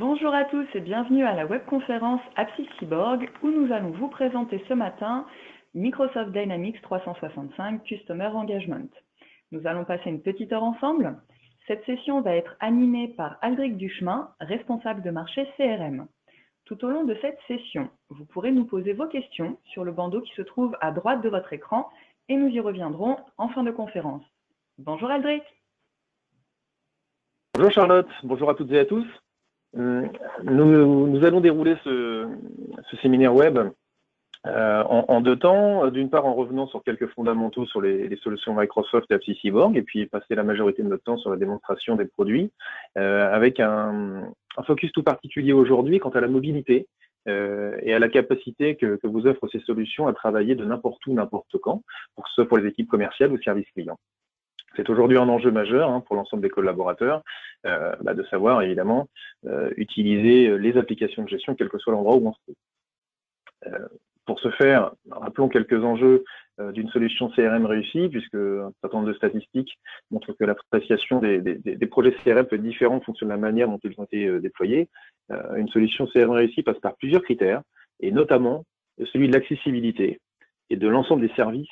Bonjour à tous et bienvenue à la webconférence Apsis Cyborg où nous allons vous présenter ce matin Microsoft Dynamics 365 Customer Engagement. Nous allons passer une petite heure ensemble. Cette session va être animée par Aldric Duchemin, responsable de marché CRM. Tout au long de cette session, vous pourrez nous poser vos questions sur le bandeau qui se trouve à droite de votre écran et nous y reviendrons en fin de conférence. Bonjour Aldric. Bonjour Charlotte, bonjour à toutes et à tous. Euh, nous, allons dérouler ce, séminaire web euh, en, deux temps. D'une part, en revenant sur quelques fondamentaux sur les, solutions Microsoft et Apps Cyborg, et puis passer la majorité de notre temps sur la démonstration des produits, euh, avec un, focus tout particulier aujourd'hui quant à la mobilité et à la capacité que, que, vous offrent ces solutions à travailler de n'importe où, n'importe quand, pour que ce soit pour les équipes commerciales ou services clients. C'est aujourd'hui un enjeu majeur hein, pour l'ensemble des collaborateurs euh, bah, de savoir évidemment euh, utiliser euh, les applications de gestion quel que soit l'endroit où on se trouve. pour ce faire, rappelons quelques enjeux d'une solution CRM réussie, puisque un certain nombre de statistiques montrent que l'appréciation des, des, projets CRM peut être différente en fonction de la manière dont ils ont été déployés. une solution CRM réussie passe par plusieurs critères, et notamment celui de l'accessibilité et de l'ensemble des services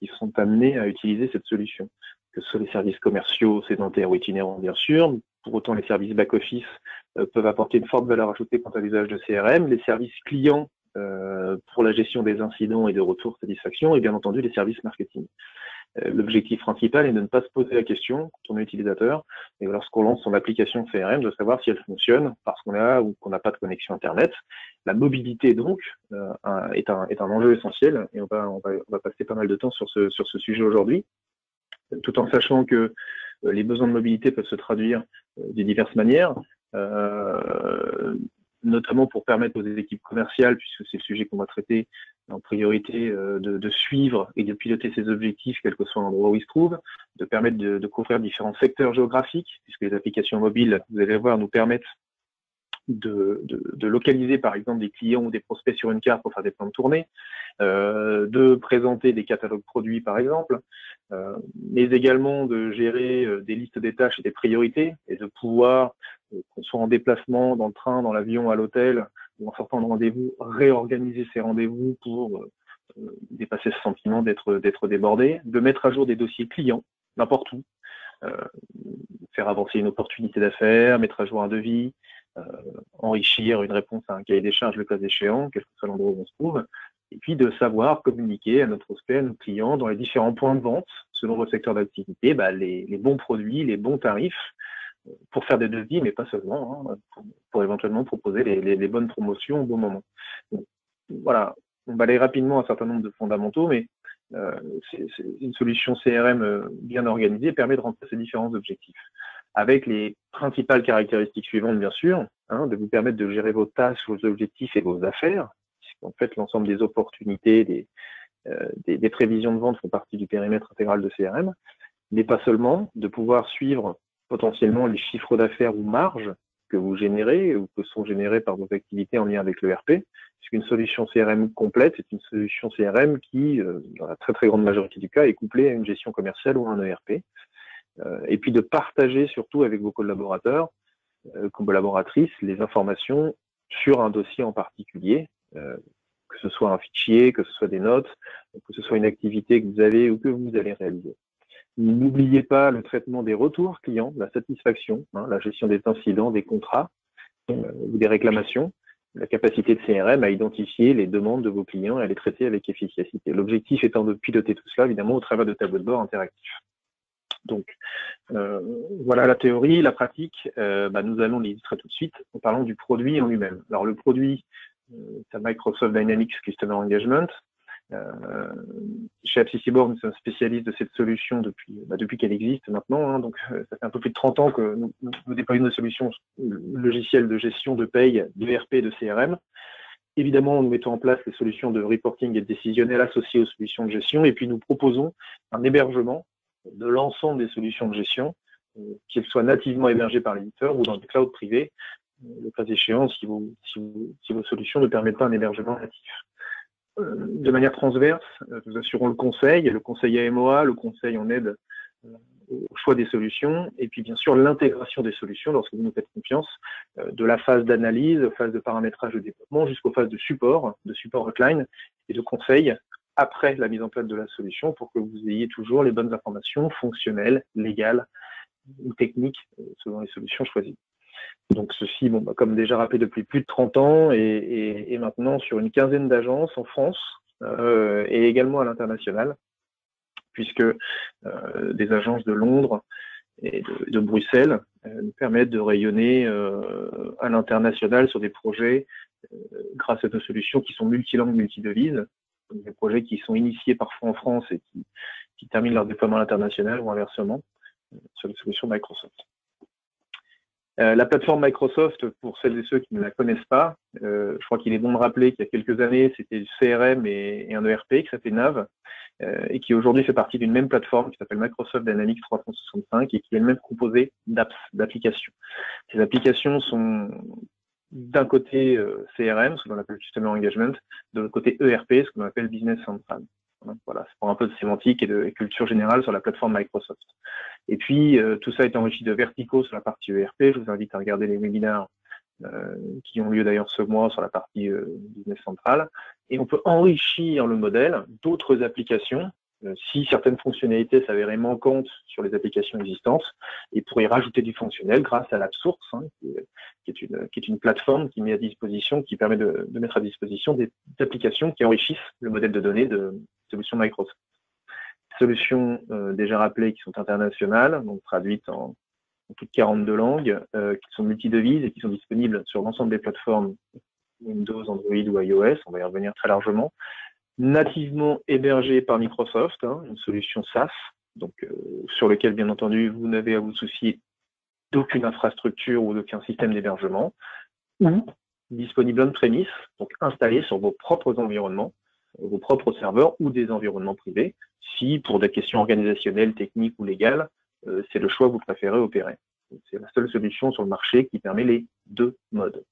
qui sont amenés à utiliser cette solution que ce soit les services commerciaux, sédentaires ou itinérants, bien sûr. Pour autant, les services back-office euh, peuvent apporter une forte valeur ajoutée quant à l'usage de CRM. Les services clients euh, pour la gestion des incidents et de retour satisfaction, et bien entendu les services marketing. Euh, l'objectif principal est de ne pas se poser la question quand on est utilisateur, et lorsqu'on lance son application CRM, de savoir si elle fonctionne parce qu'on a ou qu'on n'a pas de connexion Internet. La mobilité, donc, est, un, est un enjeu essentiel, et on va, on va, passer pas mal de temps sur ce, sur ce sujet aujourd'hui tout en sachant que euh, les besoins de mobilité peuvent se traduire euh, de diverses manières, euh, notamment pour permettre aux équipes commerciales, puisque c'est le sujet qu'on va traiter en priorité, de, suivre et de piloter ses objectifs, quel que soit l'endroit où ils se trouvent, de permettre de, de, couvrir différents secteurs géographiques, puisque les applications mobiles, vous allez voir, nous permettent de, de, localiser par exemple des clients ou des prospects sur une carte pour faire des plans de tournée, euh, de présenter des catalogues produits par exemple, euh, mais également de gérer euh, des listes des tâches et des priorités et de pouvoir, qu'on soit en déplacement, dans le train, dans l'avion, à l'hôtel ou en sortant de rendez-vous, réorganiser ces rendez-vous pour dépasser ce sentiment d'être d'être débordé, de mettre à jour des dossiers clients n'importe où, faire avancer une opportunité d'affaires, mettre à jour un devis, euh, enrichir une réponse à un cahier des charges le cas échéant, quel que soit l'endroit où on se trouve, et puis de savoir communiquer à notre prospect, à nos clients, dans les différents points de vente, selon votre secteur d'activité, bah, les, bons produits, les bons tarifs, euh, pour faire des devis, mais pas seulement, hein, pour, éventuellement proposer les, bonnes promotions au bon moment. voilà, on balaye rapidement un certain nombre de fondamentaux, mais euh, une solution CRM bien organisée permet de remplir ces différents objectifs avec les principales caractéristiques suivantes, bien sûr, hein, de vous permettre de gérer vos tâches, vos objectifs et vos affaires, puisqu'en fait, l'ensemble des opportunités, des, euh, des, prévisions de vente font partie du périmètre intégral de CRM, mais pas seulement, de pouvoir suivre potentiellement les chiffres d'affaires ou marges que vous générez ou que sont générés par vos activités en lien avec l'ERP, puisqu'une solution CRM complète, c'est une solution CRM qui, euh, dans la très très grande majorité du cas, est couplée à une gestion commerciale ou à un ERP. Euh, et puis de partager surtout avec vos collaborateurs, euh, collaboratrices, les informations sur un dossier en particulier, euh, que ce soit un fichier, que ce soit des notes, que ce soit une activité que vous avez ou que vous allez réaliser. N'oubliez pas le traitement des retours clients, la satisfaction, hein, la gestion des incidents, des contrats ou des réclamations, la capacité de CRM à identifier les demandes de vos clients et à les traiter avec efficacité. L'objectif étant de piloter tout cela, évidemment, au travers de tableaux de bord interactifs. Donc, euh, voilà la théorie. La pratique, euh, bah, nous allons l'illustrer tout de suite en parlant du produit en lui-même. Alors, le produit, euh, c'est Microsoft Dynamics Customer Engagement. chez Cyborg, nous sommes spécialistes de cette solution depuis, bah, depuis qu'elle existe maintenant. Hein. donc, ça fait un peu plus de 30 ans que nous, déployons nos solutions logicielles de gestion de paye, d'ERP, de CRM. Évidemment, nous mettons en place les solutions de reporting et décisionnel associées aux solutions de gestion. Et puis, nous proposons un hébergement de l'ensemble des solutions de gestion, euh, qu'elles soient nativement hébergées par l'éditeur ou dans des clouds privés, euh, le cas échéant si, vos solutions ne permettent pas un hébergement natif. Euh, de manière transverse, nous assurons le conseil, le conseil AMOA, le conseil en aide au choix des solutions, et puis bien sûr l'intégration des solutions lorsque vous nous faites confiance, de la phase d'analyse, phase de paramétrage de développement, jusqu'aux phases de support, de support hotline et de conseil après la mise en place de la solution pour que vous ayez toujours les bonnes informations fonctionnelles, légales ou techniques selon les solutions choisies. Donc ceci, bon, bah, comme déjà rappelé depuis plus de 30 ans et, maintenant sur une quinzaine d'agences en France euh, et également à l'international, puisque euh, des agences de Londres et de, Bruxelles euh, nous permettent de rayonner à l'international sur des projets grâce à nos solutions qui sont multilangues, multidevises, des projets qui sont initiés parfois en France et qui, terminent leur déploiement international ou inversement sur les solutions Microsoft. Euh, la plateforme Microsoft, pour celles et ceux qui ne la connaissent pas, euh, je crois qu'il est bon de rappeler qu'il y a quelques années, c'était du CRM et, un ERP qui s'appelait NAV, euh, et qui aujourd'hui fait partie d'une même plateforme qui s'appelle Microsoft Dynamics 365 et qui est elle-même composée d'apps, d'applications. Ces applications sont d'un côté CRM, ce qu'on appelle Customer Engagement, de l'autre côté ERP, ce qu'on appelle Business Central. Voilà, c'est pour un peu de sémantique et de culture générale sur la plateforme Microsoft. Et puis, euh, tout ça est enrichi de verticaux sur la partie ERP. Je vous invite à regarder les webinaires euh, qui ont lieu d'ailleurs ce mois sur la partie euh, business central. Et on peut enrichir le modèle d'autres applications si certaines fonctionnalités s'avéraient manquantes sur les applications existantes et pour y rajouter du fonctionnel grâce à l'AppSource, hein, qui, est, une, plateforme qui met à disposition, qui permet de, de mettre à disposition des applications qui enrichissent le modèle de données de solutions Microsoft. Solutions euh, déjà rappelées qui sont internationales, donc traduites en, en toutes 42 langues, euh, qui sont multi-devises et qui sont disponibles sur l'ensemble des plateformes Windows, Android ou iOS, on va y revenir très largement, nativement hébergées par Microsoft, hein, une solution SaaS, euh, sur lequel bien entendu vous n'avez à vous soucier d'aucune infrastructure ou d'aucun système d'hébergement, ou disponible on-premise, donc installé sur vos propres environnements, vos propres serveurs ou des environnements privés, si pour des questions organisationnelles, techniques ou légales, euh, c'est le choix que vous préférez opérer. C'est la seule solution sur le marché qui permet les deux modes.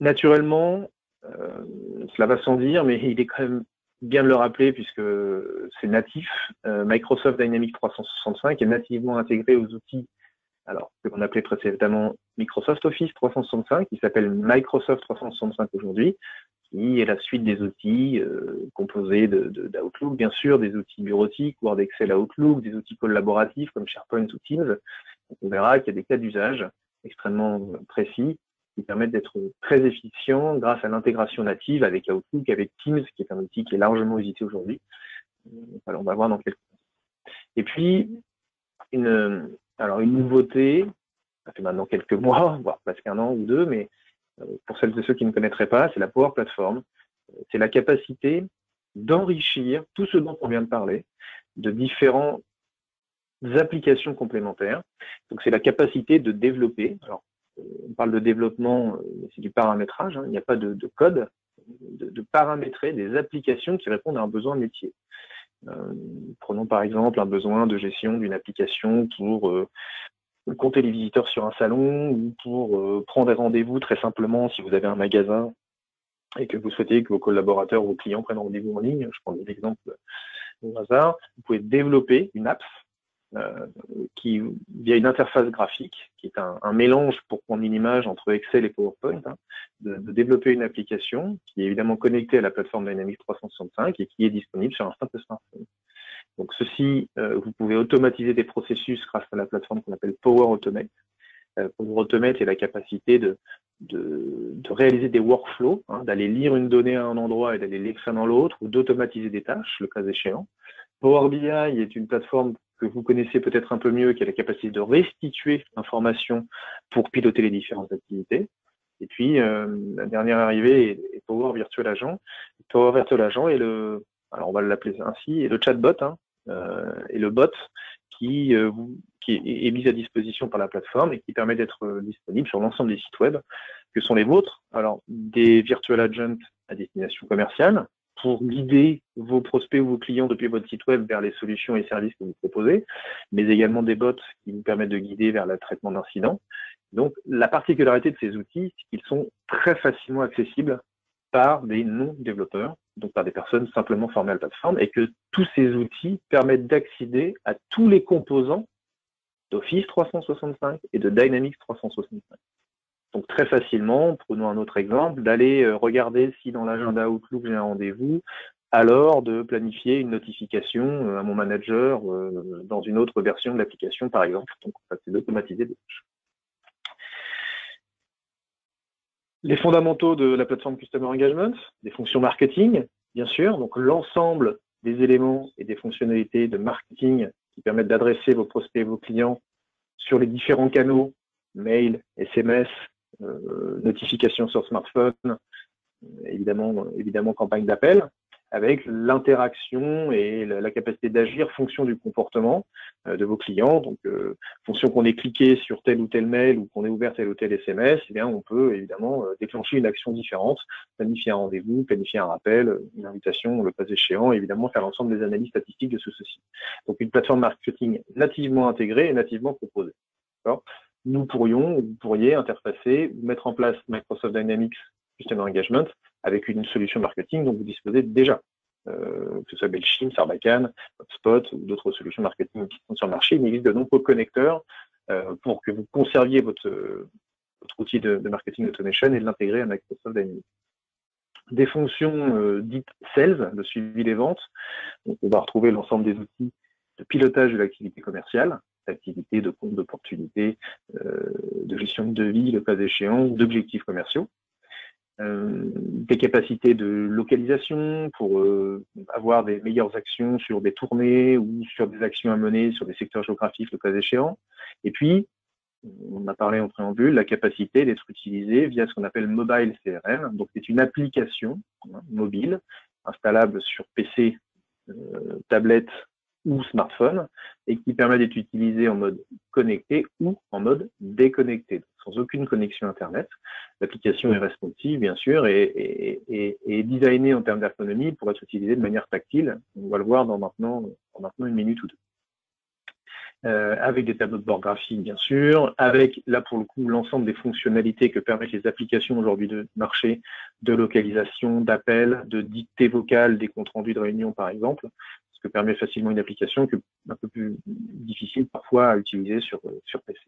Naturellement, euh, cela va sans dire, mais il est quand même bien de le rappeler puisque c'est natif. Euh, Microsoft Dynamics 365 est nativement intégré aux outils, alors ce qu'on appelait précédemment Microsoft Office 365, qui s'appelle Microsoft 365 aujourd'hui, qui est la suite des outils euh, composés d'Outlook, bien sûr, des outils bureautiques, Word, Excel, Outlook, des outils collaboratifs comme SharePoint ou Teams. on verra qu'il y a des cas d'usage extrêmement précis qui permettent d'être très efficients grâce à l'intégration native avec Outlook, avec Teams, qui est un outil qui est largement usité aujourd'hui. on va voir dans quelques Et puis, une, alors une nouveauté, ça fait maintenant quelques mois, voire presque un an ou deux, mais euh, pour celles et ceux qui ne connaîtraient pas, c'est la Power Platform. Euh, c'est la capacité d'enrichir tout ce dont on vient de parler de différentes applications complémentaires. Donc c'est la capacité de développer. Alors, euh, on parle de développement, c'est du paramétrage, hein. il n'y a pas de, code, de, paramétrer des applications qui répondent à un besoin métier. prenons par exemple un besoin de gestion d'une application pour compter les visiteurs sur un salon ou pour euh, prendre un rendez-vous très simplement si vous avez un magasin et que vous souhaitez que vos collaborateurs ou vos clients prennent rendez-vous en ligne, je prends l'exemple au hasard, vous pouvez développer une app euh, qui, via une interface graphique, qui est un, mélange pour prendre une image entre Excel et PowerPoint, hein, de, de, développer une application qui est évidemment connectée à la plateforme Dynamics 365 et qui est disponible sur un simple smartphone. Donc ceci, euh, vous pouvez automatiser des processus grâce à la plateforme qu'on appelle Power Automate. Euh, Power Automate est la capacité de, de, réaliser des workflows, hein, d'aller lire une donnée à un endroit et d'aller l'écrire dans l'autre, ou d'automatiser des tâches, le cas échéant. Power BI est une plateforme que vous connaissez peut-être un peu mieux, qui a la capacité de restituer l'information pour piloter les différentes activités. Et puis, euh, la dernière arrivée est, Power Virtual Agent. Power Virtual Agent est le, alors on va l'appeler ainsi, est le chatbot, hein, euh, et le bot qui, euh, qui est, mis à disposition par la plateforme et qui permet d'être disponible sur l'ensemble des sites web que sont les vôtres. Alors, des virtual agents à destination commerciale pour guider vos prospects ou vos clients depuis votre site web vers les solutions et services que vous proposez, mais également des bots qui vous permettent de guider vers le traitement d'incidents. Donc, la particularité de ces outils, c'est qu'ils sont très facilement accessibles par des non-développeurs, donc par des personnes simplement formées à la plateforme, et que tous ces outils permettent d'accéder à tous les composants d'Office 365 et de Dynamics 365. Donc très facilement, prenons un autre exemple, d'aller euh, regarder si dans l'agenda Outlook j'ai un rendez-vous, alors de planifier une notification euh, à mon manager euh, dans une autre version de l'application, par exemple. Donc, c'est d'automatiser des tâches. Les fondamentaux de la plateforme Customer Engagement, des fonctions marketing, bien sûr, donc l'ensemble des éléments et des fonctionnalités de marketing qui permettent d'adresser vos prospects et vos clients sur les différents canaux, mail, SMS, euh, notifications sur smartphone, évidemment, évidemment campagne d'appel, avec l'interaction et la, capacité d'agir fonction du comportement euh, de vos clients. Donc, euh, fonction qu'on ait cliqué sur tel ou tel mail ou qu'on ait ouvert tel ou tel SMS, eh bien, on peut évidemment euh, déclencher une action différente, planifier un rendez-vous, planifier un rappel, une invitation, le pas échéant, et évidemment faire l'ensemble des analyses statistiques de ce ceci. Donc, une plateforme marketing nativement intégrée et nativement proposée. Nous pourrions, vous pourriez interfacer ou mettre en place Microsoft Dynamics Customer Engagement avec une solution marketing dont vous disposez déjà. Euh, que ce soit Belchim, Sarbacane, HubSpot ou d'autres solutions marketing qui sont sur le marché. Il existe de nombreux connecteurs euh, pour que vous conserviez votre, outil de, marketing automation et de l'intégrer à Microsoft Dynamics. Des fonctions euh, dites sales, le suivi des ventes. on va retrouver l'ensemble des outils de pilotage de l'activité commerciale, d'activité, de compte d'opportunité, de gestion de devis, le cas échéant, d'objectifs commerciaux. Euh, des capacités de localisation pour euh, avoir des meilleures actions sur des tournées ou sur des actions à mener sur des secteurs géographiques le cas échéant. Et puis, on a parlé en préambule, la capacité d'être utilisée via ce qu'on appelle mobile CRM. Donc, c'est une application hein, mobile installable sur PC, euh, tablette ou smartphone et qui permet d'être utilisé en mode connecté ou en mode déconnecté, sans aucune connexion Internet. L'application est responsive, bien sûr, et, et, designée en termes d'ergonomie pour être utilisée de manière tactile. On va le voir dans maintenant, dans maintenant une minute ou deux. Euh, avec des tableaux de bord graphiques, bien sûr, avec, là pour le coup, l'ensemble des fonctionnalités que permettent les applications aujourd'hui de marché, de localisation, d'appel, de dictée vocale, des comptes rendus de réunion, par exemple, permet facilement une application que un peu plus difficile parfois à utiliser sur, sur PC.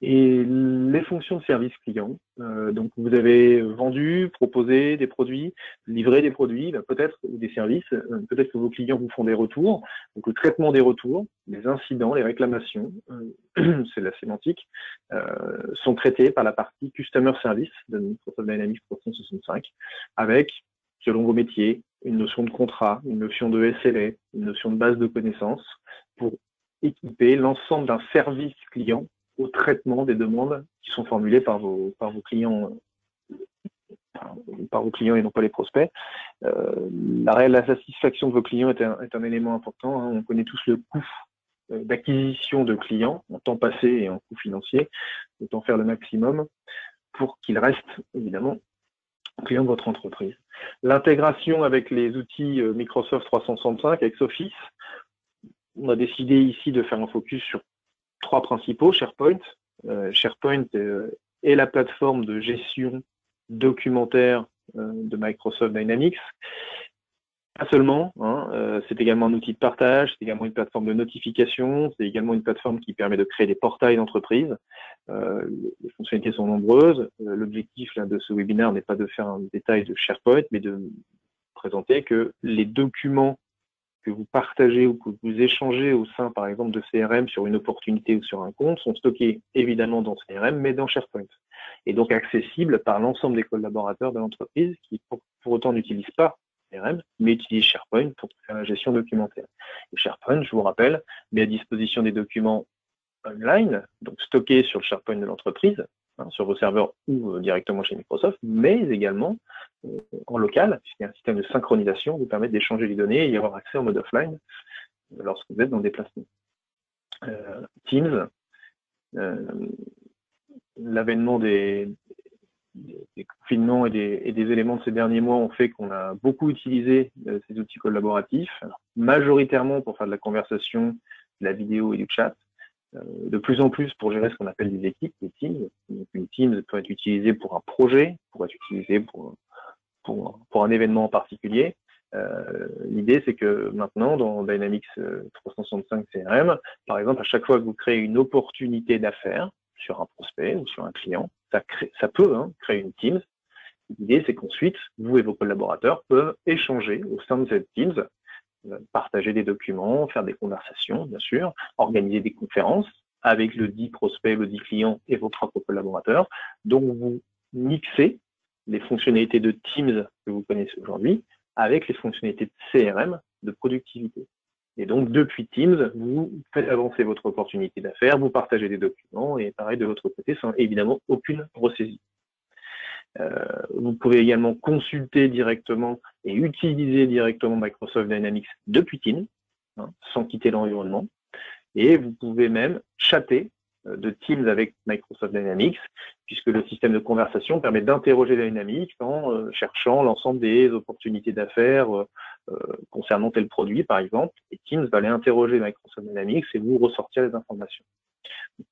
Et les fonctions de service client, euh, donc vous avez vendu, proposé des produits, livré des produits, ben, peut-être des services, euh, peut-être que vos clients vous font des retours. Donc le traitement des retours, les incidents, les réclamations, euh, c'est la sémantique, sont traités par la partie Customer Service de Microsoft Dynamics 365 avec, selon vos métiers, une notion de contrat, une notion de SLA, une notion de base de connaissances pour équiper l'ensemble d'un service client au traitement des demandes qui sont formulées par vos, par clients par vos clients et non pas les prospects. Euh, la, la satisfaction de vos clients est un, est un élément important. Hein. On connaît tous le coût euh, d'acquisition de clients en temps passé et en coût financier. Autant faire le maximum pour qu'ils restent évidemment clients de votre entreprise. L'intégration avec les outils euh, Microsoft 365, avec Office, on a décidé ici de faire un focus sur trois principaux, SharePoint. Euh, SharePoint euh, est la plateforme de gestion documentaire de Microsoft Dynamics. Pas seulement, hein, euh, c'est également un outil de partage, c'est également une plateforme de notification, c'est également une plateforme qui permet de créer des portails d'entreprise. Euh, les fonctionnalités sont nombreuses. Euh, l'objectif de ce webinaire n'est pas de faire un détail de SharePoint, mais de présenter que les documents que vous partagez ou que vous échangez au sein, par exemple, de CRM sur une opportunité ou sur un compte sont stockés évidemment dans CRM, mais dans SharePoint. Et donc accessibles par l'ensemble des collaborateurs de l'entreprise qui, pour autant, n'utilisent pas mais utilise SharePoint pour faire la gestion documentaire. SharePoint, je vous rappelle, met à disposition des documents online, donc stockés sur le SharePoint de l'entreprise, hein, sur vos serveurs ou euh, directement chez Microsoft, mais également euh, en local, puisqu'il y a un système de synchronisation qui vous permet d'échanger les données et y avoir accès en mode offline euh, lorsque vous êtes dans le déplacement. Teams, l'avènement des, des, confinements et des, éléments de ces derniers mois ont fait qu'on a beaucoup utilisé euh, ces outils collaboratifs, majoritairement pour faire de la conversation, de la vidéo et du chat, de plus en plus pour gérer ce qu'on appelle des équipes, des teams. une team peut être utilisée pour un projet, pour être utilisée pour, pour un événement en particulier. Euh, L'idée, c'est que maintenant, dans Dynamics 365 CRM, par exemple, à chaque fois que vous créez une opportunité d'affaires sur un prospect ou sur un client, ça, peut hein, créer une Teams. L'idée, c'est qu'ensuite, vous et vos collaborateurs peuvent échanger au sein de cette Teams euh, partager des documents, faire des conversations, bien sûr, organiser des conférences avec le dit prospect, le dit client et vos propres collaborateurs. Donc, vous mixez les fonctionnalités de Teams que vous connaissez aujourd'hui avec les fonctionnalités de CRM de productivité. Et donc, depuis Teams, vous faites avancer votre opportunité d'affaires, vous partagez des documents et pareil de votre côté, sans évidemment aucune ressaisie. Euh, vous pouvez également consulter directement et utiliser directement Microsoft Dynamics depuis Teams, hein, sans quitter l'environnement. Et vous pouvez même chatter euh, de Teams avec Microsoft Dynamics, puisque le système de conversation permet d'interroger Dynamics en euh, cherchant l'ensemble des opportunités d'affaires concernant tel produit, par exemple. Et Teams va aller interroger Microsoft Dynamics et vous ressortir les informations.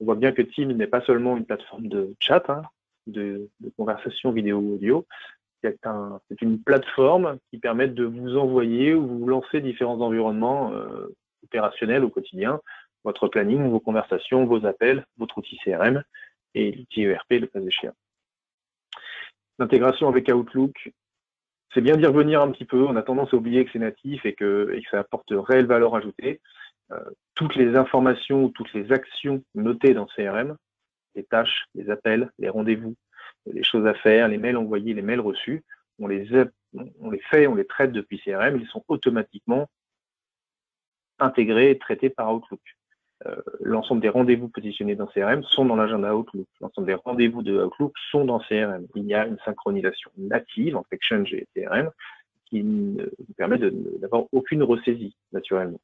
on voit bien que Teams n'est pas seulement une plateforme de chat, hein, de, conversation vidéo-audio. C'est une plateforme qui permet de vous envoyer ou vous lancer différents environnements euh, opérationnels au quotidien, votre planning, vos conversations, vos appels, votre outil CRM et l'outil ERP, le cas échéant. L'intégration avec Outlook, c'est bien d'y revenir un petit peu. On a tendance à oublier que c'est natif et que, ça apporte réelle valeur ajoutée. Euh, toutes les informations, toutes les actions notées dans CRM les tâches, les appels, les rendez-vous, les choses à faire, les mails envoyés, les mails reçus, on les fait, on les traite depuis CRM, ils sont automatiquement intégrés et traités par Outlook. Euh, l'ensemble des rendez-vous positionnés dans CRM sont dans l'agenda Outlook. L'ensemble des rendez-vous de Outlook sont dans CRM. Il y a une synchronisation native entre Exchange et CRM qui ne permet d'avoir aucune ressaisie, naturellement.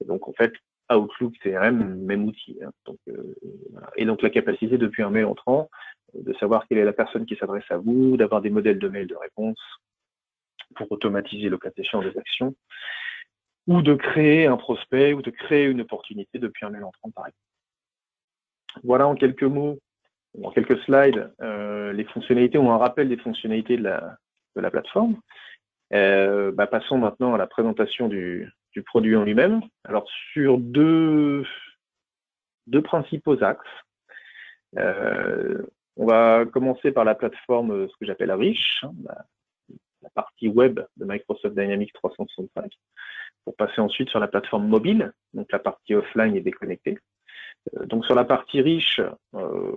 Et donc, en fait, Outlook, CRM, même outil. Hein. Euh, et donc la capacité depuis un mail entrant de savoir quelle est la personne qui s'adresse à vous, d'avoir des modèles de mail de réponse pour automatiser le cas échéant des actions, ou de créer un prospect ou de créer une opportunité depuis un mail entrant par exemple. Voilà en quelques mots, en quelques slides, euh, les fonctionnalités ou un rappel des fonctionnalités de la, plateforme. Euh, bah, passons maintenant à la présentation du, du produit en lui-même. Alors sur deux, principaux axes. Euh, on va commencer par la plateforme, ce que j'appelle la riche, hein, la, partie web de Microsoft Dynamics 365, pour passer ensuite sur la plateforme mobile, donc la partie offline et déconnectée. Euh, donc sur la partie riche, euh,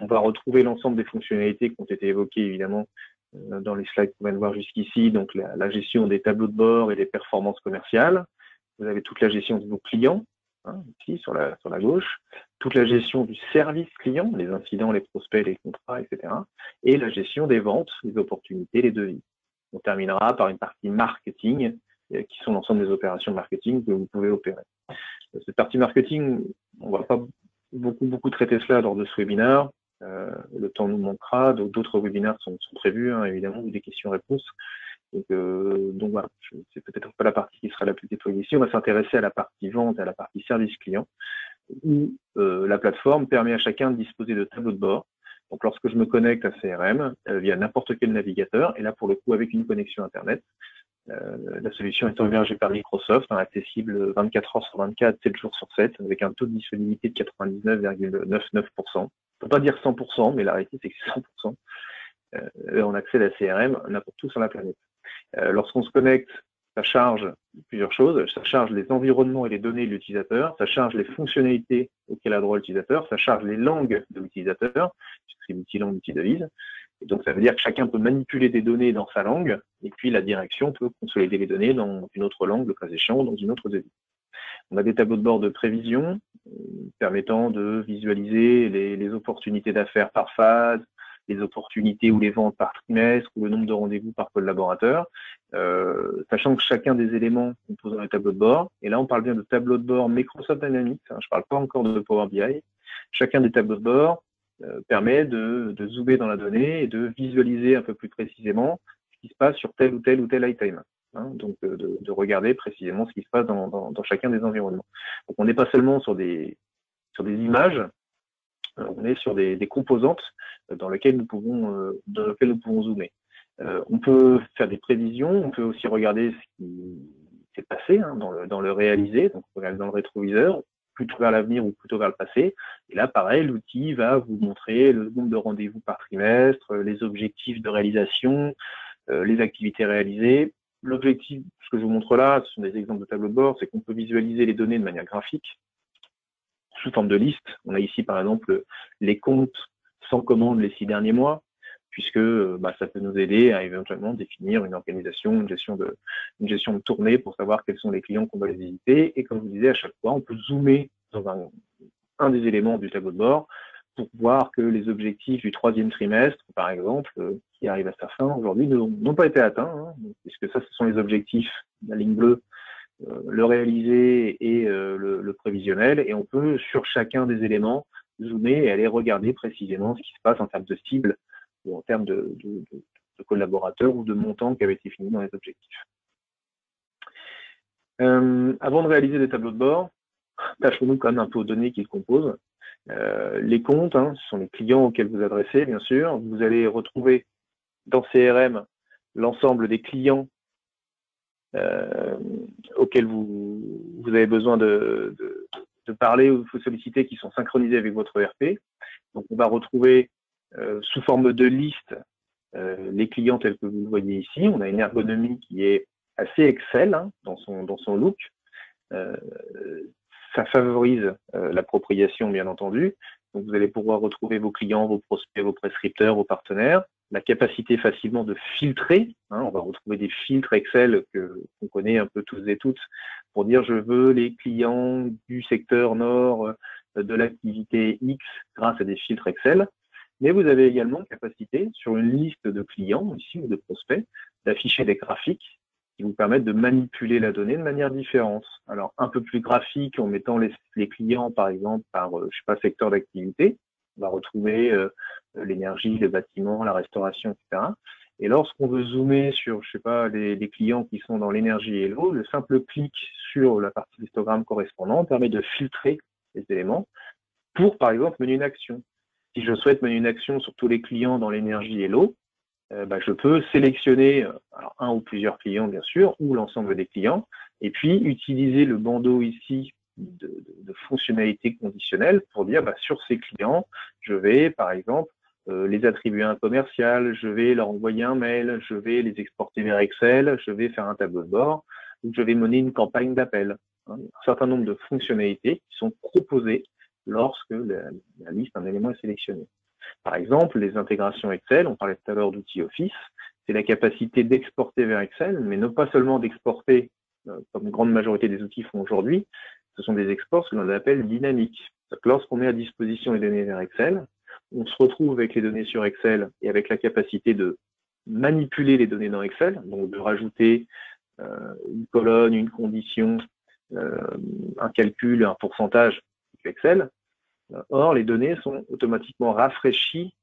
on va retrouver l'ensemble des fonctionnalités qui ont été évoquées évidemment euh, dans les slides qu'on vient de voir jusqu'ici, donc la, gestion des tableaux de bord et des performances commerciales. Vous avez toute la gestion de vos clients, hein, ici sur la, sur la gauche, toute la gestion du service client, les incidents, les prospects, les contrats, etc. Et la gestion des ventes, les opportunités, les devis. On terminera par une partie marketing, qui sont l'ensemble des opérations marketing que vous pouvez opérer. Euh, cette partie marketing, on ne va pas beaucoup, beaucoup traiter cela lors de ce webinaire. Euh, le temps nous manquera. D'autres webinaires sont, prévus, hein, évidemment, ou des questions-réponses. Donc, euh, donc voilà, c'est peut-être pas la partie qui sera la plus déployée ici. On va s'intéresser à la partie vente et à la partie service client, où euh, la plateforme permet à chacun de disposer de tableaux de bord. Donc, lorsque je me connecte à CRM via n'importe quel navigateur, et là pour le coup avec une connexion Internet, la solution est hébergée par Microsoft, hein, accessible 24 heures sur 24, 7 jours sur 7, avec un taux de disponibilité de 99,99% peut pas dire 100%, mais la réalité, c'est que c'est 100%. Euh, on accède à CRM n'importe où sur la planète. Euh, lorsqu'on se connecte, ça charge plusieurs choses. Ça charge les environnements et les données de l'utilisateur, ça charge les fonctionnalités auxquelles a droit l'utilisateur, ça charge les langues de l'utilisateur, puisque c'est multilangue, multidevise. Donc, ça veut dire que chacun peut manipuler des données dans sa langue, et puis la direction peut consolider les données dans une autre langue, le cas échéant, dans une autre devise. On a des tableaux de bord de prévision euh, permettant de visualiser les, opportunités d'affaires par phase, les opportunités ou les ventes par trimestre ou le nombre de rendez-vous par collaborateur, euh, sachant que chacun des éléments composant le tableau de bord, et là on parle bien de tableau de bord Microsoft Dynamics, hein, je ne parle pas encore de Power BI, chacun des tableaux de bord permet de, zoomer dans la donnée et de visualiser un peu plus précisément ce qui se passe sur tel ou tel ou tel item. Hein, donc euh, de, regarder précisément ce qui se passe dans, chacun des environnements. Donc on n'est pas seulement sur des, sur des images, on est sur des, composantes dans lesquelles nous pouvons, dans lesquelles nous pouvons zoomer. on peut faire des prévisions, on peut aussi regarder ce qui s'est passé hein, dans, le, dans le réalisé, donc on regarde dans le rétroviseur, plutôt vers l'avenir ou plutôt vers le passé. Et là, pareil, l'outil va vous montrer le nombre de rendez-vous par trimestre, les objectifs de réalisation, euh, les activités réalisées. L'objectif, ce que je vous montre là, ce sont des exemples de tableau de bord, c'est qu'on peut visualiser les données de manière graphique, sous forme de liste. On a ici, par exemple, les comptes sans commande les six derniers mois, puisque euh, bah, ça peut nous aider à éventuellement définir une organisation, une gestion de, une gestion de tournée pour savoir quels sont les clients qu'on va les visiter. Et comme vous disais, à chaque fois, on peut zoomer dans un, un des éléments du tableau de bord pour voir que les objectifs du troisième trimestre, par exemple, euh, qui arrive à sa fin aujourd'hui, n'ont pas été atteints, hein, puisque ça, ce sont les objectifs, la ligne bleue, euh, le réalisé et le, le, prévisionnel, et on peut, sur chacun des éléments, zoomer et aller regarder précisément ce qui se passe en termes de cible ou en termes de, collaborateurs ou de montants qui avaient été finis dans les objectifs. Euh, avant de réaliser des tableaux de bord, tâchons-nous quand même un peu aux données qu'ils composent. Euh, les comptes, hein, ce sont les clients auxquels vous adressez, bien sûr. Vous allez retrouver dans CRM l'ensemble des clients euh, auxquels vous, avez besoin de, de, parler ou de solliciter qui sont synchronisés avec votre ERP. Donc, on va retrouver sous forme de liste euh, les clients tels que vous voyez ici. On a une ergonomie qui est assez Excel hein, dans, son, look. Euh, ça favorise l'appropriation, bien entendu. Vous allez pouvoir retrouver vos clients, vos prospects, vos prescripteurs, vos partenaires. La capacité facilement de filtrer. Hein, on va retrouver des filtres Excel que qu'on connaît un peu tous et toutes pour dire je veux les clients du secteur nord de l'activité X grâce à des filtres Excel mais vous avez également capacité, sur une liste de clients ici ou de prospects, d'afficher des graphiques qui vous permettent de manipuler la donnée de manière différente. Alors, un peu plus graphique en mettant les, clients, par exemple, par, euh, je sais pas, secteur d'activité. On va retrouver euh, l'énergie, les bâtiments, la restauration, etc. Et lorsqu'on veut zoomer sur, je sais pas, les, les clients qui sont dans l'énergie et l'eau, le simple clic sur la partie histogramme correspondante permet de filtrer les éléments pour, par exemple, mener une action. Si je souhaite mener une action sur tous les clients dans l'énergie et l'eau, euh, bah, je peux sélectionner euh, un ou plusieurs clients, bien sûr, ou l'ensemble des clients, et puis utiliser le bandeau ici de, fonctionnalités conditionnelles pour dire bah, sur ces clients, je vais, par exemple, euh, les attribuer à un commercial, je vais leur envoyer un mail, je vais les exporter vers Excel, je vais faire un tableau de bord, ou je vais mener une campagne d'appel. Hein. un certain nombre de fonctionnalités qui sont proposées lorsque la, liste d'un élément est sélectionnée. Par exemple, les intégrations Excel, on parlait tout à l'heure d'outils Office, c'est la capacité d'exporter vers Excel, mais non pas seulement d'exporter, euh, comme une grande majorité des outils font aujourd'hui, ce sont des exports que l'on appelle dynamiques. Lorsqu'on met à disposition les données vers Excel, on se retrouve avec les données sur Excel et avec la capacité de manipuler les données dans Excel, donc de rajouter euh, une colonne, une condition, euh, un calcul, un pourcentage Excel. Or, les données sont automatiquement rafraîchies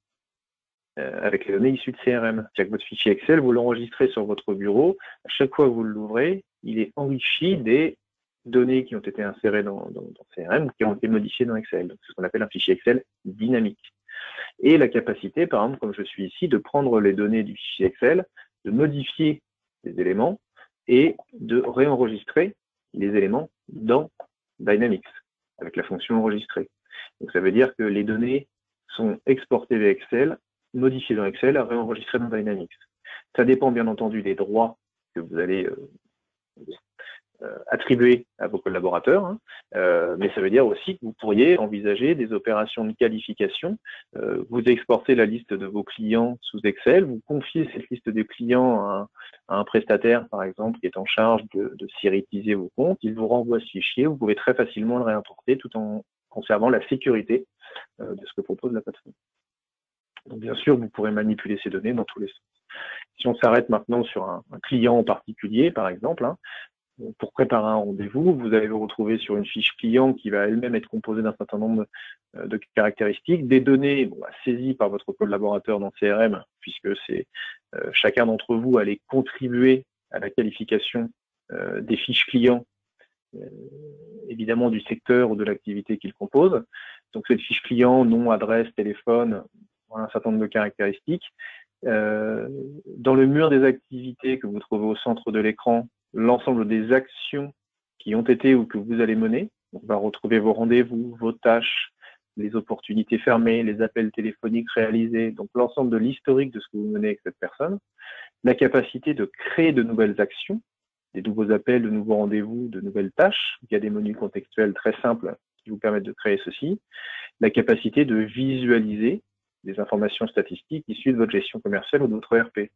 euh, avec les données issues de CRM. C'est-à-dire que votre fichier Excel, vous l'enregistrez sur votre bureau. À chaque fois que vous l'ouvrez, il est enrichi des données qui ont été insérées dans, CRM qui ont été modifiées dans Excel. C'est ce qu'on appelle un fichier Excel dynamique. Et la capacité, par exemple, comme je suis ici, de prendre les données du fichier Excel, de modifier les éléments et de réenregistrer les éléments dans Dynamics avec la fonction enregistrée. Donc ça veut dire que les données sont exportées vers Excel, modifiées dans Excel, réenregistrées dans Dynamics. Ça dépend bien entendu des droits que vous allez euh, euh, attribuer à vos collaborateurs, hein. euh, mais ça veut dire aussi que vous pourriez envisager des opérations de qualification. vous exportez la liste de vos clients sous Excel, vous confiez cette liste de clients à un, prestataire, par exemple, qui est en charge de, de vos comptes, il vous renvoie ce fichier, vous pouvez très facilement le réimporter tout en conservant la sécurité de ce que propose la plateforme. Bien sûr, vous pourrez manipuler ces données dans tous les sens. Si on s'arrête maintenant sur un, client en particulier, par exemple, hein, pour préparer un rendez-vous, vous allez vous retrouver sur une fiche client qui va elle-même être composée d'un certain nombre euh, de caractéristiques, des données bah, saisies par votre collaborateur dans CRM, puisque c'est euh, chacun d'entre vous allez contribuer à la qualification euh, des fiches clients évidemment du secteur ou de l'activité qu'il compose. Donc cette fiche client, nom, adresse, téléphone, un certain nombre de caractéristiques. dans le mur des activités que vous trouvez au centre de l'écran, l'ensemble des actions qui ont été ou que vous allez mener. On va retrouver vos rendez-vous, vos tâches, les opportunités fermées, les appels téléphoniques réalisés, donc l'ensemble de l'historique de ce que vous menez avec cette personne. La capacité de créer de nouvelles actions, des nouveaux appels, de nouveaux rendez-vous, de nouvelles tâches. Il y a des menus contextuels très simples qui vous permettent de créer ceci. La capacité de visualiser des informations statistiques issues de votre gestion commerciale ou d'autres ERP.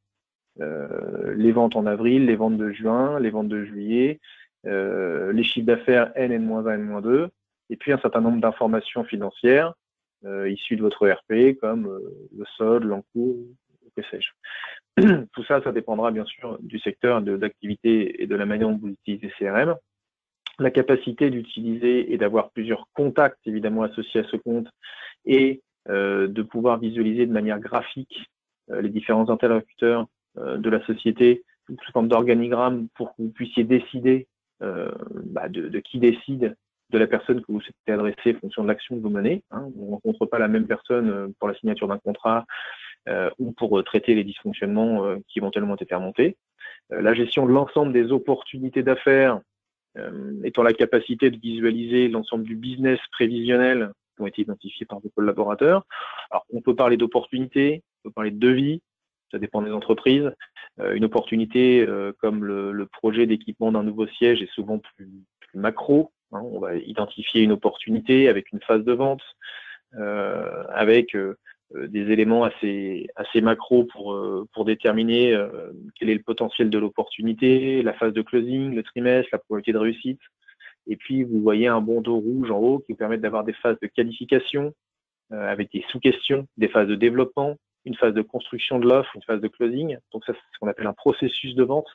Euh, les ventes en avril, les ventes de juin, les ventes de juillet, euh, les chiffres d'affaires N, N-1, N-2, et puis un certain nombre d'informations financières euh, issues de votre ERP, comme le solde, l'encours, que sais-je. Tout ça, ça dépendra bien sûr du secteur d'activité et de la manière dont vous utilisez CRM. La capacité d'utiliser et d'avoir plusieurs contacts évidemment associés à ce compte et de pouvoir visualiser de manière graphique les différents interlocuteurs euh, de la société sous forme d'organigramme pour que vous puissiez décider euh, bah, de, qui décide de la personne que vous souhaitez adresser en fonction de l'action que vous menez. Hein. On ne rencontre pas la même personne euh, pour la signature d'un contrat ou pour traiter les dysfonctionnements qui éventuellement ont été remontés. la gestion de l'ensemble des opportunités d'affaires étant la capacité de visualiser l'ensemble du business prévisionnel qui ont été identifiés par vos collaborateurs. Alors, on peut parler d'opportunités, on peut parler de devis, ça dépend des entreprises. Euh, une opportunité euh, comme le, projet d'équipement d'un nouveau siège est souvent plus, macro. Hein. On va identifier une opportunité avec une phase de vente, euh, avec des éléments assez, assez macro pour, pour déterminer quel est le potentiel de l'opportunité, la phase de closing, le trimestre, la probabilité de réussite. Et puis, vous voyez un bandeau rouge en haut qui vous permet d'avoir des phases de qualification avec des sous-questions, des phases de développement, une phase de construction de l'offre, une phase de closing. Donc ça, c'est ce qu'on appelle un processus de vente.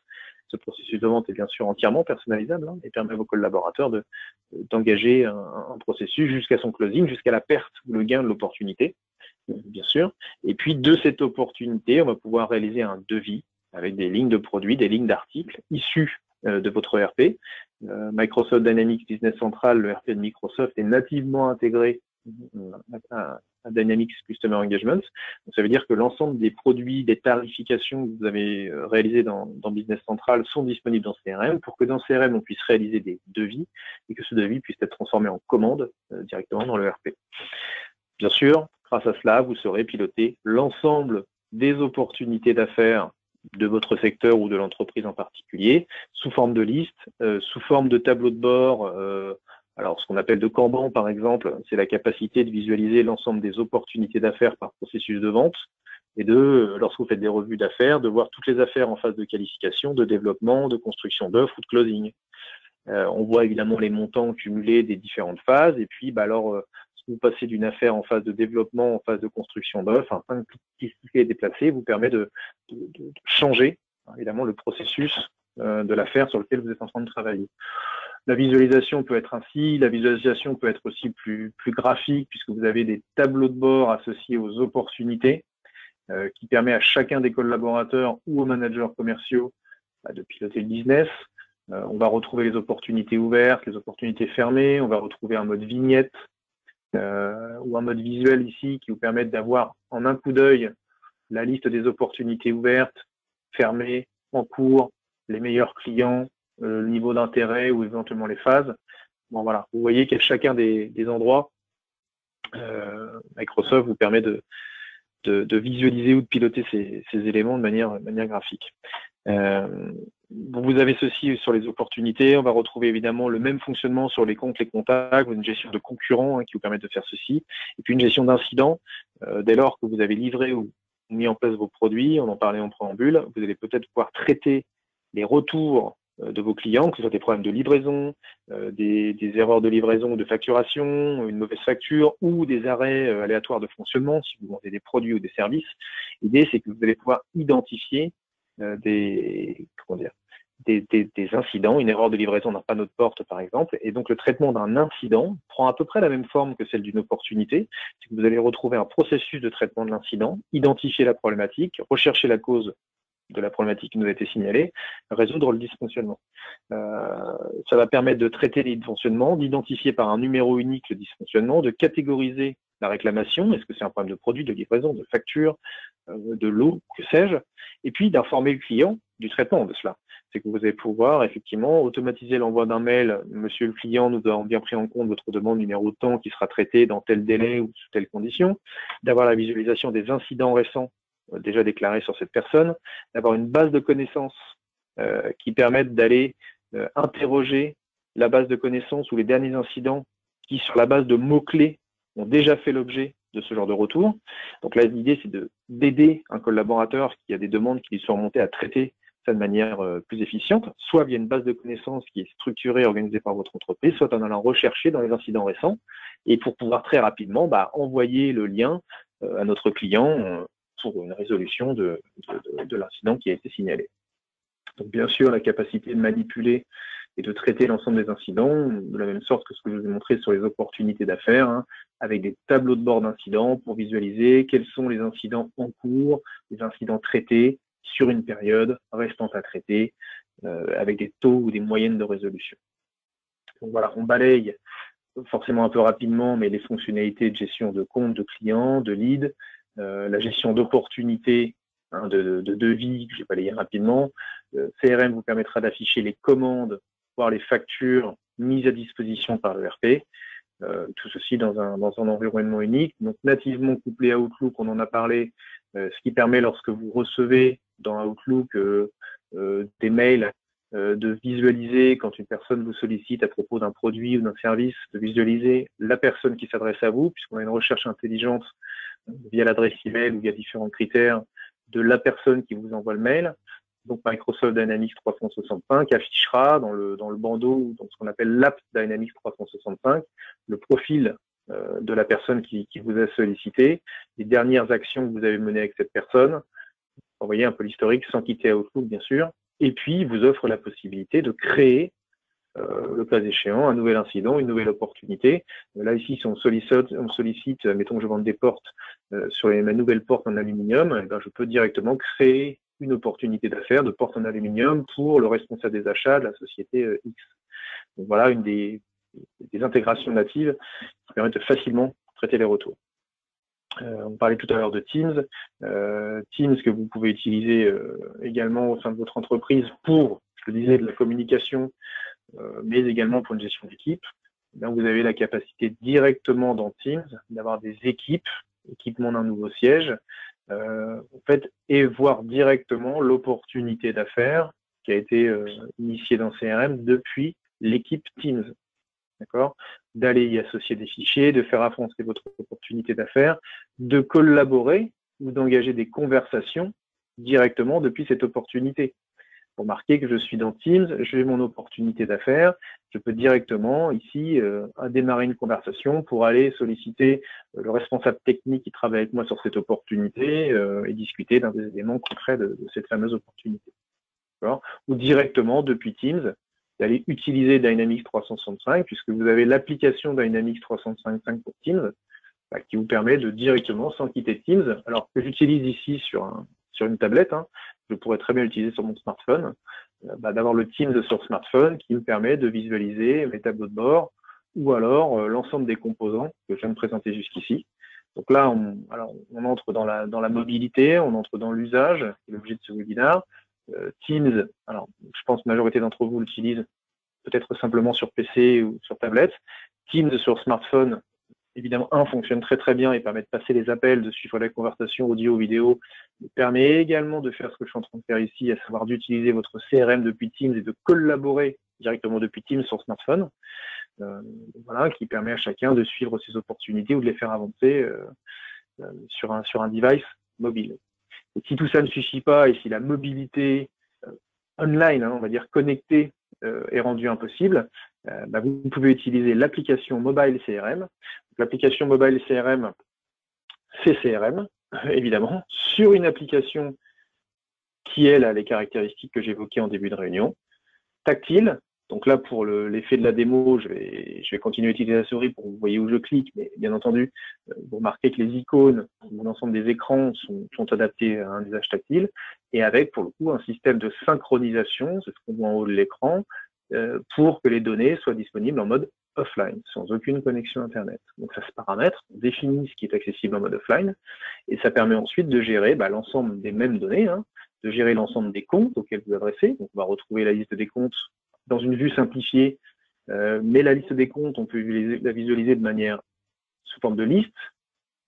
Ce processus de vente est bien sûr entièrement personnalisable hein, et permet à vos collaborateurs d'engager un, processus jusqu'à son closing, jusqu'à la perte ou le gain de l'opportunité, bien sûr. Et puis de cette opportunité, on va pouvoir réaliser un devis avec des lignes de produits, des lignes d'articles issues euh, de votre ERP. Euh, Microsoft Dynamics Business Central, le ERP de Microsoft, est nativement intégré à, Dynamics Customer Engagement. Donc, ça veut dire que l'ensemble des produits, des tarifications que vous avez euh, réalisées dans, Business Central sont disponibles dans CRM pour que dans CRM, on puisse réaliser des devis et que ce devis puisse être transformé en commande euh, directement dans le RP. Bien sûr, grâce à cela, vous saurez piloter l'ensemble des opportunités d'affaires de votre secteur ou de l'entreprise en particulier, sous forme de liste, euh, sous forme de tableau de bord, alors, ce qu'on appelle de Kanban, par exemple, c'est la capacité de visualiser l'ensemble des opportunités d'affaires par processus de vente et de, lorsque vous faites des revues d'affaires, de voir toutes les affaires en phase de qualification, de développement, de construction d'offres ou de closing. Euh, on voit évidemment les montants cumulés des différentes phases et puis, bah, alors, euh, si vous passez d'une affaire en phase de développement, en phase de construction d'offres, un qui est déplacé vous permet de, changer, évidemment, le processus euh, de l'affaire sur lequel vous êtes en train de travailler. La visualisation peut être ainsi, la visualisation peut être aussi plus, graphique puisque vous avez des tableaux de bord associés aux opportunités euh, qui permet à chacun des collaborateurs ou aux managers commerciaux bah, de piloter le business. Euh, on va retrouver les opportunités ouvertes, les opportunités fermées, on va retrouver un mode vignette euh, ou un mode visuel ici qui vous permettent d'avoir en un coup d'œil la liste des opportunités ouvertes, fermées, en cours, les meilleurs clients, euh, le niveau d'intérêt ou éventuellement les phases. Bon voilà, vous voyez qu'à chacun des, endroits, euh, Microsoft vous permet de, visualiser ou de piloter ces, éléments de manière, graphique. Euh, vous avez ceci sur les opportunités. On va retrouver évidemment le même fonctionnement sur les comptes, les contacts, une gestion de concurrents hein, qui vous permet de faire ceci, et puis une gestion d'incidents. dès lors que vous avez livré ou mis en place vos produits, on en parlait en préambule, vous allez peut-être pouvoir traiter les retours euh, de vos clients, que ce soit des problèmes de livraison, euh, des, erreurs de livraison ou de facturation, une mauvaise facture ou des arrêts euh, aléatoires de fonctionnement si vous vendez des produits ou des services. L'idée, c'est que vous allez pouvoir identifier des, comment dire, des, incidents. Une erreur de livraison d'un panneau de porte, par exemple. Et donc, le traitement d'un incident prend à peu près la même forme que celle d'une opportunité. C'est que vous allez retrouver un processus de traitement de l'incident, identifier la problématique, rechercher la cause de la problématique qui nous a été signalée, résoudre le dysfonctionnement. Euh, ça va permettre de traiter les dysfonctionnements, d'identifier par un numéro unique le dysfonctionnement, de catégoriser la réclamation, est-ce que c'est un problème de produit, de livraison, de facture, euh, de l'eau, que sais-je, et puis d'informer le client du traitement de cela. C'est que vous allez pouvoir effectivement automatiser l'envoi d'un mail. Monsieur le client, nous avons bien pris en compte votre demande numéro de temps qui sera traitée dans tel délai ou sous telle condition, d'avoir la visualisation des incidents récents déjà déclarés sur cette personne, d'avoir une base de connaissances euh, qui permettent d'aller euh, interroger la base de connaissances ou les derniers incidents qui, sur la base de mots-clés, ont déjà fait l'objet de ce genre de retour. Donc là, l'idée, c'est d'aider un collaborateur qui a des demandes qui lui sont remontées à traiter ça de manière plus efficiente, soit via une base de connaissances qui est structurée, organisée par votre entreprise, soit en allant rechercher dans les incidents récents, et pour pouvoir très rapidement bah, envoyer le lien à notre client pour une résolution de, l'incident qui a été signalé. Donc bien sûr, la capacité de manipuler et de traiter l'ensemble des incidents, de la même sorte que ce que je vous ai montré sur les opportunités d'affaires, hein, avec des tableaux de bord d'incidents pour visualiser quels sont les incidents en cours, les incidents traités sur une période restante à traiter, euh, avec des taux ou des moyennes de résolution. Donc voilà, on balaye forcément un peu rapidement, mais les fonctionnalités de gestion de compte, de clients, de leads, la gestion d'opportunités, hein, de, devis, que je vais balayer rapidement. Euh, CRM vous permettra d'afficher les commandes, voire les factures mises à disposition par le RP. Euh, tout ceci dans un, dans un environnement unique. Donc nativement couplé à Outlook, on en a parlé, ce qui permet lorsque vous recevez dans Outlook des mails de visualiser quand une personne vous sollicite à propos d'un produit ou d'un service, de visualiser la personne qui s'adresse à vous, puisqu'on a une recherche intelligente via l'adresse email ou via différents critères de la personne qui vous envoie le mail. Donc Microsoft Dynamics 365 affichera dans le, dans le bandeau, dans ce qu'on appelle l'app Dynamics 365, le profil euh, de la personne qui, vous a sollicité, les dernières actions que vous avez menées avec cette personne, vous envoyez un peu l'historique sans quitter Outlook bien sûr, et puis vous offre la possibilité de créer euh, le cas échéant, un nouvel incident, une nouvelle opportunité. Euh, là, ici, si on sollicite, sollicite mettons que je vende des portes euh, sur les, ma nouvelle porte en aluminium, eh ben, je peux directement créer une opportunité d'affaires de porte en aluminium pour le responsable des achats de la société X. Voilà une des, des, intégrations natives qui permettent de facilement traiter les retours. on parlait tout à l'heure de Teams. Teams que vous pouvez utiliser également au sein de votre entreprise pour, je le disais, de la communication euh, mais également pour une gestion d'équipe. vous avez la capacité directement dans Teams d'avoir des équipes, équipement d'un nouveau siège, euh, en fait, et voir directement l'opportunité d'affaires qui a été euh, initiée dans CRM depuis l'équipe Teams. D'aller y associer des fichiers, de faire avancer votre opportunité d'affaires, de collaborer ou d'engager des conversations directement depuis cette opportunité marquer que je suis dans Teams, j'ai mon opportunité d'affaires, je peux directement ici euh, démarrer une conversation pour aller solliciter euh, le responsable technique qui travaille avec moi sur cette opportunité euh, et discuter d'un des éléments concrets de, cette fameuse opportunité. Ou directement depuis Teams, d'aller utiliser Dynamics 365 puisque vous avez l'application Dynamics 365 pour Teams bah, qui vous permet de directement, sans quitter Teams, alors que j'utilise ici sur, un, sur une tablette, hein, je pourrais très bien l'utiliser sur mon smartphone, euh, bah, d'avoir le Teams sur smartphone qui me permet de visualiser mes tableaux de bord ou alors euh, l'ensemble des composants que je viens de présenter jusqu'ici. Donc là, on, alors, on entre dans la, dans la mobilité, on entre dans l'usage, l'objet de ce webinaire. Euh, Teams, alors je pense que la majorité d'entre vous l'utilisent peut-être simplement sur PC ou sur tablette. Teams sur smartphone, évidemment, un fonctionne très très bien et permet de passer les appels, de suivre la conversation audio, vidéo. Il permet également de faire ce que je suis en train de faire ici, à savoir d'utiliser votre CRM depuis Teams et de collaborer directement depuis Teams sur smartphone. Euh, voilà, qui permet à chacun de suivre ses opportunités ou de les faire avancer euh, euh, sur, un, sur un device mobile. Et si tout ça ne suffit pas et si la mobilité online, hein, on va dire connectée, est rendue impossible, bah, vous pouvez utiliser l'application mobile CRM l'application mobile CRM, c'est CRM, évidemment, sur une application qui, elle, a les caractéristiques que j'évoquais en début de réunion, tactile, Donc là, pour l'effet de la démo, je vais, continuer à utiliser la souris pour vous voyez où je clique, mais bien entendu, euh, vous remarquez que les icônes l'ensemble des écrans sont, sont, adaptés à un usage tactile, et avec, pour le coup, un système de synchronisation, c'est ce qu'on voit en haut de l'écran, euh, pour que les données soient disponibles en mode offline, sans aucune connexion Internet. Donc ça se paramètre, on définit ce qui est accessible en mode offline, et ça permet ensuite de gérer bah, l'ensemble des mêmes données, hein, de gérer l'ensemble des comptes auxquels vous adressez. On va retrouver la liste des comptes dans une vue simplifiée, euh, mais la liste des comptes, on peut la visualiser de manière sous forme de liste,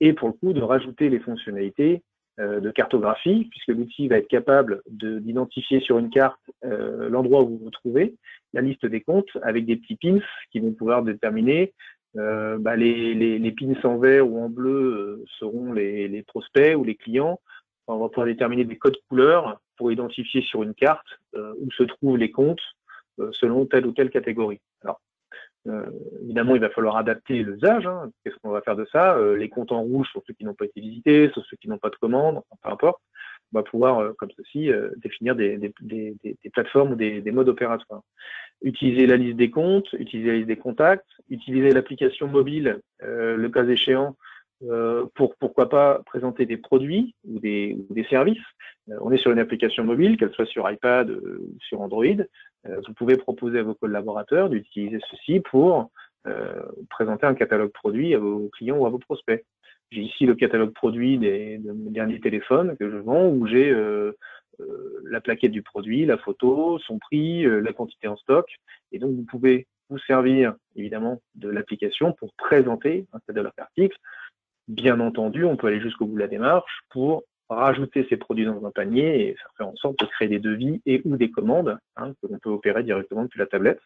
et pour le coup, de rajouter les fonctionnalités euh, de cartographie, puisque l'outil va être capable d'identifier sur une carte euh, l'endroit où vous vous trouvez, la liste des comptes, avec des petits pins qui vont pouvoir déterminer bah, les, les, pins en vert ou en bleu seront les, les, prospects ou les clients. on va pouvoir déterminer des codes couleurs pour identifier sur une carte où se trouvent les comptes euh, selon telle ou telle catégorie. Alors, euh, évidemment, il va falloir adapter l'usage. Hein. Qu'est-ce qu'on va faire de ça? Euh, Les comptes en rouge sur ceux qui n'ont pas été visités, sur ceux qui n'ont pas de commande, peu importe. On va pouvoir, comme ceci, définir des, plateformes ou des, modes opératoires. Utiliser la liste des comptes, utiliser la liste des contacts, utiliser l'application mobile, le cas échéant, pour pourquoi pas présenter des produits ou des, services. on est sur une application mobile, qu'elle soit sur iPad ou sur Android. Euh, vous pouvez proposer à vos collaborateurs d'utiliser ceci pour euh, présenter un catalogue produit à vos clients ou à vos prospects. J'ai ici le catalogue produit des, de mes derniers téléphones que je vends où j'ai euh, la plaquette du produit, la photo, son prix, la quantité en stock. Et donc, vous pouvez vous servir évidemment de l'application pour présenter un catalogue d'articles. Bien entendu, on peut aller jusqu'au bout de la démarche pour rajouter ces produits dans un panier et faire en sorte de créer des devis et ou des commandes hein, que l'on peut opérer directement depuis la tablette.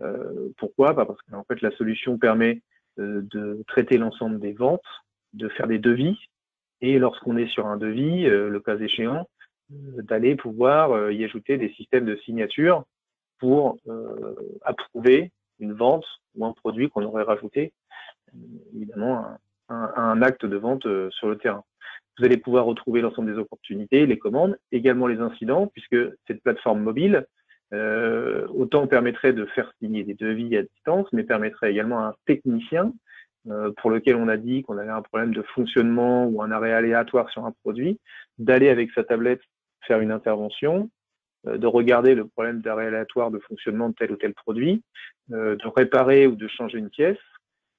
Euh, pourquoi? Bah, Parce que en fait, la solution permet euh, de traiter l'ensemble des ventes, de faire des devis, et lorsqu'on est sur un devis, euh, le cas échéant, d'aller pouvoir y ajouter des systèmes de signature pour approuver une vente ou un produit qu'on aurait rajouté, évidemment, un, un acte de vente sur le terrain. Vous allez pouvoir retrouver l'ensemble des opportunités, les commandes, également les incidents, puisque cette plateforme mobile, euh, autant permettrait de faire signer des devis à distance, mais permettrait également à un technicien euh, pour lequel on a dit qu'on avait un problème de fonctionnement ou un arrêt aléatoire sur un produit, d'aller avec sa tablette faire une intervention, euh, de regarder le problème d'arrêt aléatoire de fonctionnement de tel ou tel produit, de réparer ou de changer une pièce,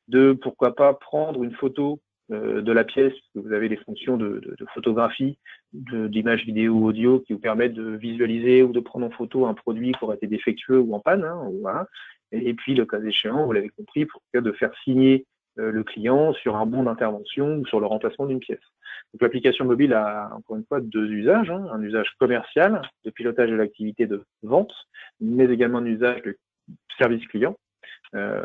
de pourquoi pas prendre une photo euh, de la pièce, vous avez les fonctions de, photographie, d'image vidéo, audio qui vous permettent de visualiser ou de prendre en photo un produit qui aurait été défectueux ou en panne. Hein, et, puis, le cas échéant, vous l'avez compris, pour de faire signer euh, le client sur un bon d'intervention ou sur le remplacement d'une pièce. Donc l'application mobile a encore une fois deux usages, hein. un usage commercial de pilotage de l'activité de vente, mais également un usage de service client euh,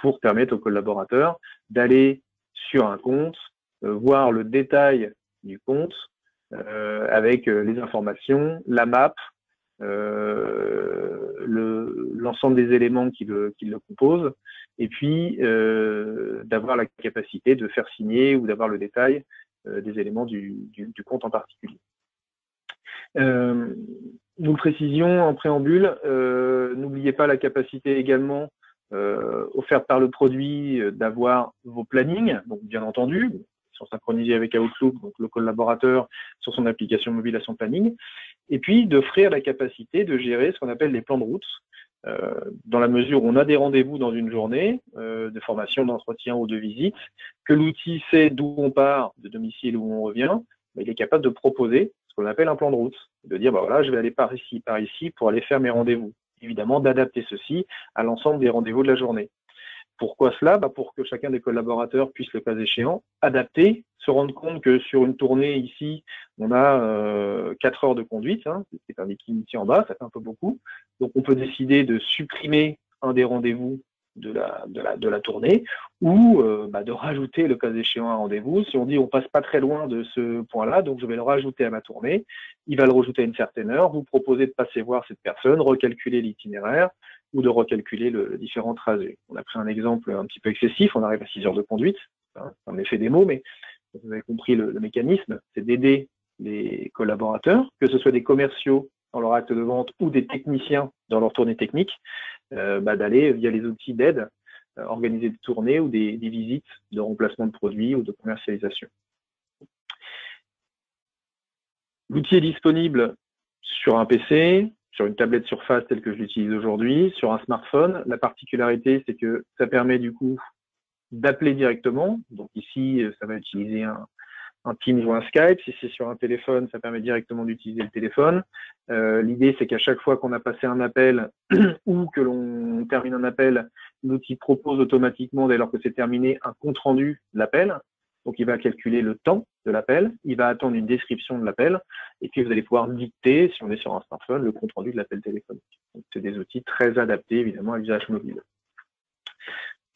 pour permettre aux collaborateurs d'aller sur un compte, euh, voir le détail du compte euh, avec euh, les informations, la map, l'ensemble des éléments qui le composent, et puis d'avoir la capacité de faire signer ou d'avoir le détail des éléments du, compte en particulier. nous le précisions en préambule, n'oubliez pas la capacité également euh, offerte par le produit euh, d'avoir vos plannings, donc bien entendu, sont synchronisés avec Outlook, donc le collaborateur sur son application mobile à son planning, et puis d'offrir la capacité de gérer ce qu'on appelle les plans de route, euh, dans la mesure où on a des rendez-vous dans une journée euh, de formation, d'entretien ou de visite, que l'outil sait d'où on part, de domicile où on revient, mais il est capable de proposer ce qu'on appelle un plan de route, de dire bah voilà, je vais aller par ici, par ici pour aller faire mes rendez-vous évidemment d'adapter ceci à l'ensemble des rendez-vous de la journée. Pourquoi cela bah Pour que chacun des collaborateurs puisse, le cas échéant, adapter, se rendre compte que sur une tournée ici, on a euh, 4 heures de conduite, hein, c'est un ici en bas, ça fait un peu beaucoup. Donc on peut décider de supprimer un des rendez-vous de la tournée ou euh, bah, de rajouter le cas échéant un rendez-vous. Si on dit on passe pas très loin de ce point-là, donc je vais le rajouter à ma tournée, il va le rajouter à une certaine heure, vous proposez de passer voir cette personne, recalculer l'itinéraire ou de recalculer le, différent trajet. On a pris un exemple un petit peu excessif, on arrive à 6 heures de conduite, hein, un effet démo, mais vous avez compris le, le mécanisme, c'est d'aider les collaborateurs, que ce soit des commerciaux dans leur acte de vente ou des techniciens dans leur tournée technique, bah, d'aller via les outils d'aide organiser des tournées ou des, visites de remplacement de produits ou de commercialisation. L'outil est disponible sur un PC, sur une tablette Surface telle que je l'utilise aujourd'hui, sur un smartphone. La particularité, c'est que ça permet du coup d'appeler directement. Donc ici, ça va utiliser un, Teams ou un Skype. Si c'est sur un téléphone, ça permet directement d'utiliser le téléphone. Euh, L'idée, c'est qu'à chaque fois qu'on a passé un appel ou que l'on termine un appel, l'outil propose automatiquement, dès lors que c'est terminé, un compte-rendu de l'appel. Donc, il va calculer le temps de l'appel, il va attendre une description de l'appel, et puis vous allez pouvoir dicter, si on est sur un smartphone, le compte-rendu de l'appel téléphonique. C'est des outils très adaptés, évidemment, à l'usage mobile.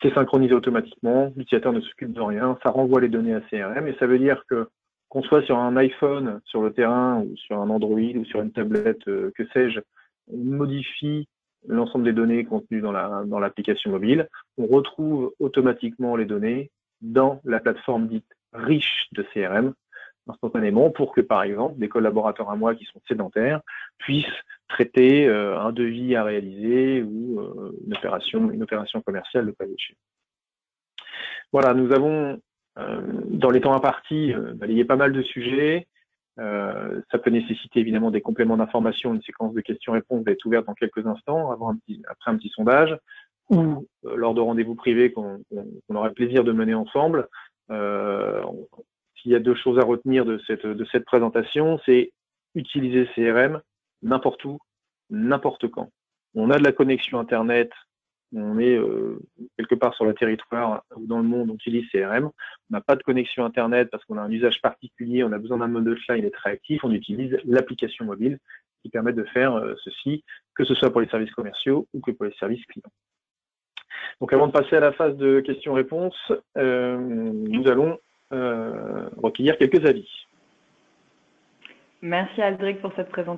C'est synchronisé automatiquement, l'utilisateur ne s'occupe de rien, ça renvoie les données à CRM, et ça veut dire que qu'on soit sur un iPhone, sur le terrain, ou sur un Android, ou sur une tablette, euh, que sais-je, on modifie l'ensemble des données contenues dans l'application mobile, on retrouve automatiquement les données dans la plateforme dite riche de CRM instantanément pour que, par exemple, des collaborateurs à moi qui sont sédentaires puissent traiter euh, un devis à réaliser ou euh, une, opération, une opération commerciale de pas Voilà, nous avons, euh, dans les temps impartis, balayé pas mal de sujets. ça peut nécessiter évidemment des compléments d'information, une séquence de questions-réponses va être ouverte dans quelques instants, après un petit sondage ou euh, lors de rendez-vous privés qu'on aurait le plaisir de mener ensemble. Euh, S'il y a deux choses à retenir de cette, présentation, c'est utiliser CRM n'importe où, n'importe quand. On a de la connexion Internet, on est euh, quelque part sur le territoire ou dans le monde, on utilise CRM. On n'a pas de connexion Internet parce qu'on a un usage particulier, on a besoin d'un mode offline et très actif, on utilise l'application mobile qui permet de faire ceci, que ce soit pour les services commerciaux ou que pour les services clients. Donc avant de passer à la phase de questions-réponses, euh, nous allons euh, recueillir quelques avis. Merci Aldric pour cette présentation.